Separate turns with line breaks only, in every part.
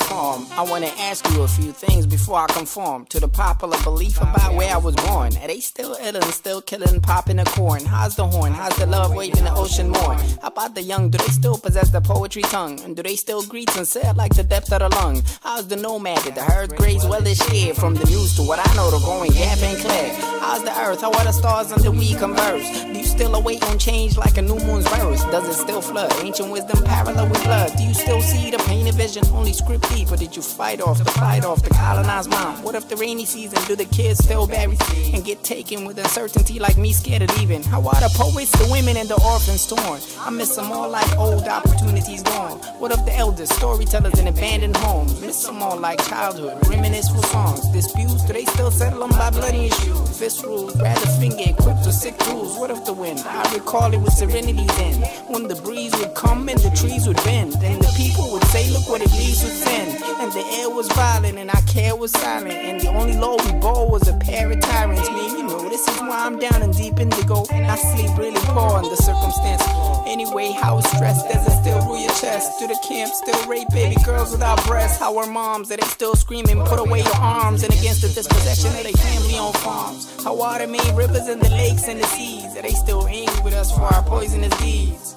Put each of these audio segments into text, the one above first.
I wanna ask you a few things before I conform to the popular belief about where I was born. Are they still illin', still killing, popping the corn? How's the horn? How's the love waving the ocean? How about the young? Do they still possess the poetry tongue? And do they still greet sincere like the depth of the lung? How's the nomad? Did the herd graze well this year? From the news to what I know, the going gap ain't clear. The earth? How are the stars under we converse? Do you still await on change like a new moon's verse? Does it still flood? Ancient wisdom parallel with blood. Do you still see the painted vision? Only script deep, or did you fight off the fight off the colonized mind? What if the rainy season? Do the kids still bury and get taken with uncertainty like me scared of leaving? How are the poets, the women, and the orphans torn? I miss them all like old opportunities gone. What of the elders, storytellers in abandoned homes? Miss them all like childhood, reminisce songs. Disputes, do they still settle them by bloody issues? Fist rules, rather finger equipped with sick tools. What of the wind? I recall it with serenity then. When the breeze would come and the trees would bend, and the people would say, Look what it leaves within. And the air was violent, and our care was silent. And the only law we bore was a pair of tyrants. Me, you know, this is why I'm down and deep indigo. And I sleep really poor under circumstance. Anyway, how stressed does it still rule your chest? Do the camp, still rape baby girls without breasts. How are moms? Are they still screaming, put away your arms? And against the dispossession of their family on farms. How are the main rivers and the lakes and the seas? Are they still angry with us for our poisonous deeds?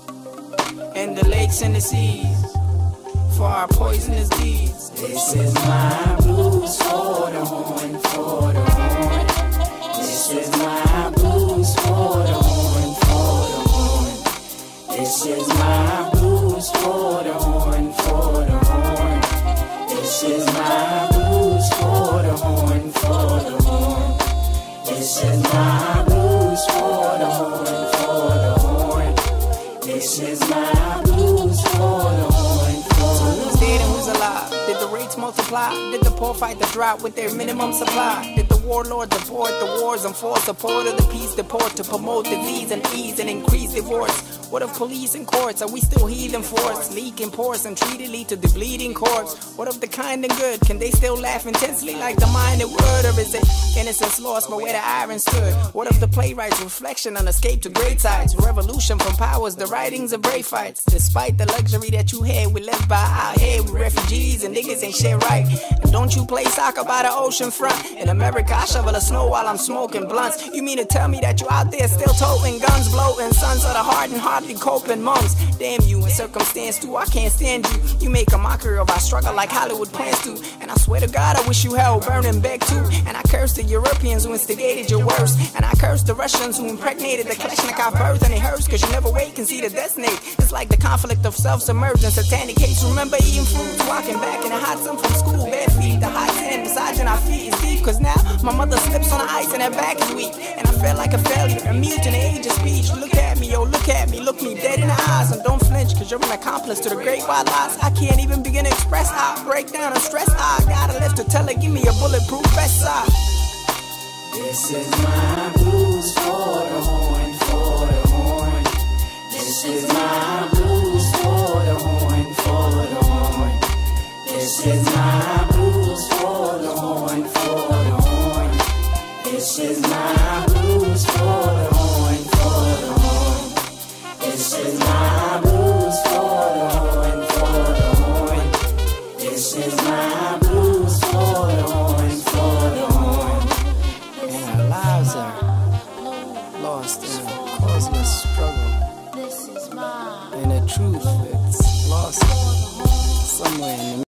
And the lakes and the seas for our poisonous deeds.
This is my blues for the horn, for This is my blues for the horn, for the horn. This is my blues for the horn, for.
Who's dead and who's alive? Did the rates multiply? Did the poor fight the drought with their minimum supply? Did the warlords abort the wars and force support of the peace deport to promote disease and ease and increase divorce? What of police and courts? Are we still heathen force? Leaking pores and treated lead to the bleeding corpse? What of the kind and good? Can they still laugh intensely like the mind minded word? Or is it innocence lost but where the iron stood? What of the playwright's reflection on escape to great sides? Revolution from powers, the writings of brave fights. Despite the luxury that you had, we left by our head with refugees and niggas ain't shit right. And don't you play soccer by the ocean front? In America, I shovel the snow while I'm smoking blunts. You mean to tell me that you out there still toting guns, blowing sons of the hard and hardly coping monks? Damn you, in circumstance too, I can't stand you. You make a mockery of our struggle like Hollywood plans to. And I swear to God, I wish you hell burning back too. And I curse the Europeans who instigated your worst. And I curse the Russians who impregnated the Kalashnikov birth. And it hurts cause you never wait and see the destiny. It's like the conflict of self-submergence, satanic hates. Remember eating fruits, walking back in the hot sun from school, bare feet. The hot sand massaging our feet is deep. Cause my mother slips on the ice and her back is weak. And I feel like a failure, a mute in the age of speech. Look at me, yo, look at me, look me dead in the eyes. And don't flinch, cause you're an accomplice to the great white lies. I can't even begin to express how I break down and stress. I gotta live to tell it, give me a bulletproof vest.
This is my blues for the horn, for the horn. This is my blues for the horn, for the horn. This is my blues for the horn, for the horn. This is my blues for the horn, for the horn. This is my blues for the horn, for the horn. This is my blues for the horn, for the horn.
And our lives are lost in a causeless struggle.
This is mine.
And the truth, it's lost somewhere in the